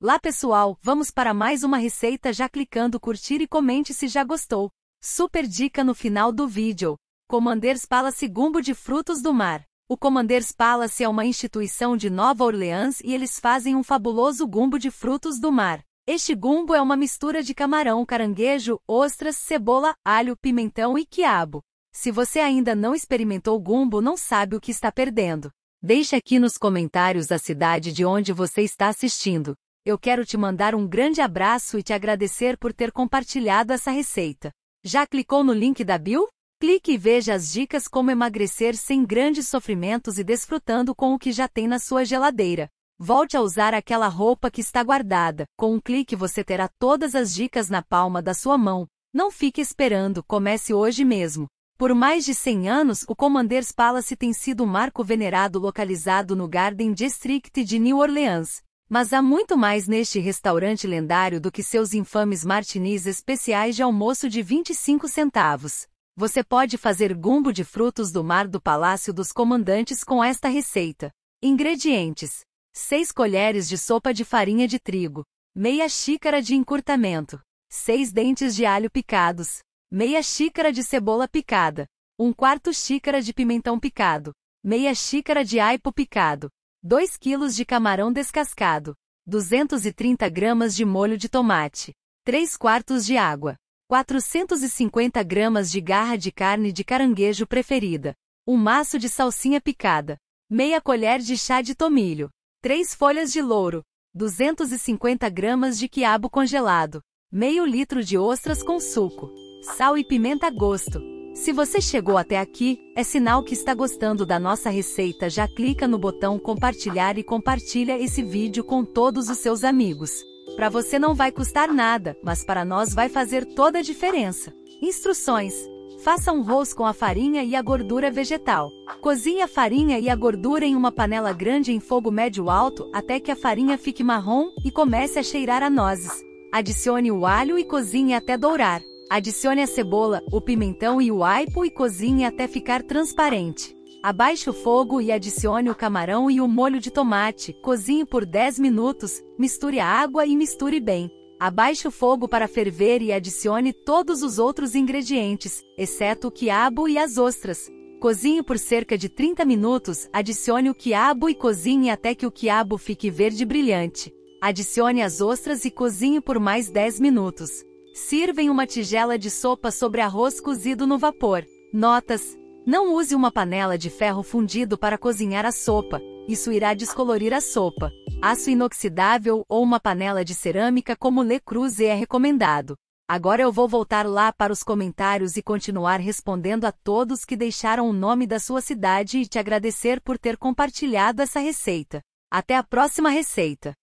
Lá pessoal, vamos para mais uma receita já clicando curtir e comente se já gostou. Super dica no final do vídeo. Commanders Palace Gumbo de Frutos do Mar. O Commanders Palace é uma instituição de Nova Orleans e eles fazem um fabuloso gumbo de frutos do mar. Este gumbo é uma mistura de camarão, caranguejo, ostras, cebola, alho, pimentão e quiabo. Se você ainda não experimentou gumbo, não sabe o que está perdendo. Deixe aqui nos comentários a cidade de onde você está assistindo. Eu quero te mandar um grande abraço e te agradecer por ter compartilhado essa receita. Já clicou no link da bio? Clique e veja as dicas como emagrecer sem grandes sofrimentos e desfrutando com o que já tem na sua geladeira. Volte a usar aquela roupa que está guardada. Com um clique você terá todas as dicas na palma da sua mão. Não fique esperando, comece hoje mesmo. Por mais de 100 anos, o Commanders Palace tem sido um marco venerado localizado no Garden District de New Orleans. Mas há muito mais neste restaurante lendário do que seus infames martinis especiais de almoço de 25 centavos. Você pode fazer gumbo de frutos do mar do Palácio dos Comandantes com esta receita. Ingredientes: 6 colheres de sopa de farinha de trigo, meia xícara de encurtamento, 6 dentes de alho picados, meia xícara de cebola picada, 1 quarto xícara de pimentão picado, meia xícara de aipo picado, 2 kg de camarão descascado, 230 gramas de molho de tomate, 3 quartos de água, 450 gramas de garra de carne de caranguejo preferida, um maço de salsinha picada, meia colher de chá de tomilho, 3 folhas de louro, 250 gramas de quiabo congelado, meio litro de ostras com suco, sal e pimenta a gosto, se você chegou até aqui, é sinal que está gostando da nossa receita. Já clica no botão compartilhar e compartilha esse vídeo com todos os seus amigos. Para você não vai custar nada, mas para nós vai fazer toda a diferença. Instruções: Faça um arroz com a farinha e a gordura vegetal. Cozinhe a farinha e a gordura em uma panela grande em fogo médio alto até que a farinha fique marrom e comece a cheirar a nozes. Adicione o alho e cozinhe até dourar. Adicione a cebola, o pimentão e o aipo e cozinhe até ficar transparente. Abaixe o fogo e adicione o camarão e o molho de tomate. Cozinhe por 10 minutos, misture a água e misture bem. Abaixe o fogo para ferver e adicione todos os outros ingredientes, exceto o quiabo e as ostras. Cozinhe por cerca de 30 minutos, adicione o quiabo e cozinhe até que o quiabo fique verde brilhante. Adicione as ostras e cozinhe por mais 10 minutos. Sirva em uma tigela de sopa sobre arroz cozido no vapor. Notas: Não use uma panela de ferro fundido para cozinhar a sopa, isso irá descolorir a sopa. Aço inoxidável ou uma panela de cerâmica como Le Creuset é recomendado. Agora eu vou voltar lá para os comentários e continuar respondendo a todos que deixaram o nome da sua cidade e te agradecer por ter compartilhado essa receita. Até a próxima receita!